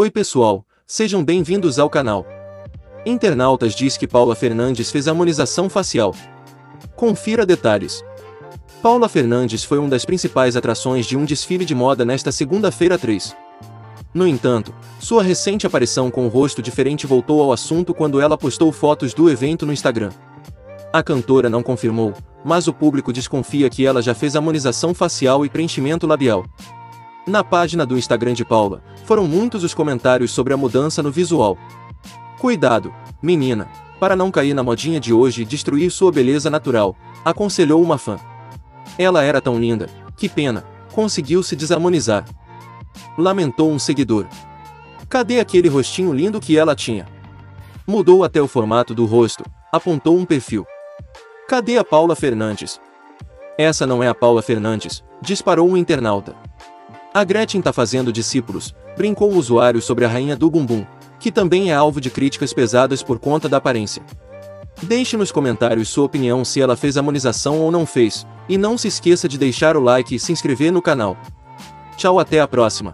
Oi pessoal, sejam bem-vindos ao canal. Internautas diz que Paula Fernandes fez harmonização facial. Confira detalhes. Paula Fernandes foi uma das principais atrações de um desfile de moda nesta segunda-feira 3. No entanto, sua recente aparição com o rosto diferente voltou ao assunto quando ela postou fotos do evento no Instagram. A cantora não confirmou, mas o público desconfia que ela já fez harmonização facial e preenchimento labial. Na página do Instagram de Paula, foram muitos os comentários sobre a mudança no visual. Cuidado, menina, para não cair na modinha de hoje e destruir sua beleza natural, aconselhou uma fã. Ela era tão linda, que pena, conseguiu se desarmonizar. Lamentou um seguidor. Cadê aquele rostinho lindo que ela tinha? Mudou até o formato do rosto, apontou um perfil. Cadê a Paula Fernandes? Essa não é a Paula Fernandes, disparou um internauta. A Gretchen tá fazendo discípulos, brincou o usuário sobre a rainha do bumbum, que também é alvo de críticas pesadas por conta da aparência. Deixe nos comentários sua opinião se ela fez harmonização ou não fez, e não se esqueça de deixar o like e se inscrever no canal. Tchau até a próxima!